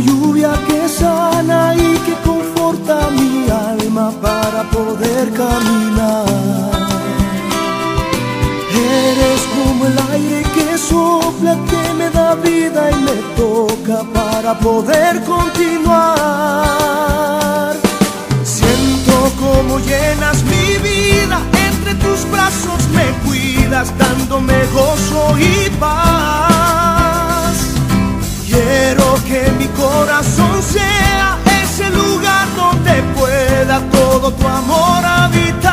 lluvia que sana y que conforta mi alma para poder caminar. Eres como el aire que sopla, que me da vida y me toca para poder continuar. Siento como llenas mi vida, entre tus brazos me cuidas, dándome gozo y paz. Quiero que mi corazón sea ese lugar donde pueda todo tu amor habitar.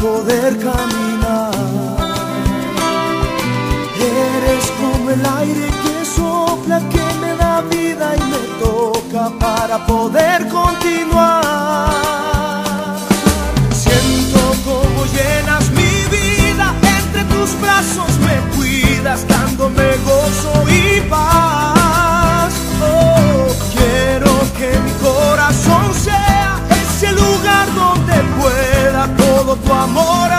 Poder caminar. Eres como el aire que sopla, que me da vida y me toca para poder amor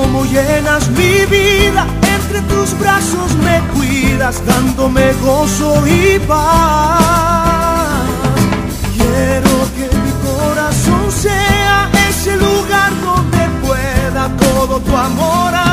Como llenas mi vida, entre tus brazos me cuidas, dándome gozo y paz. Quiero que mi corazón sea ese lugar donde pueda todo tu amor.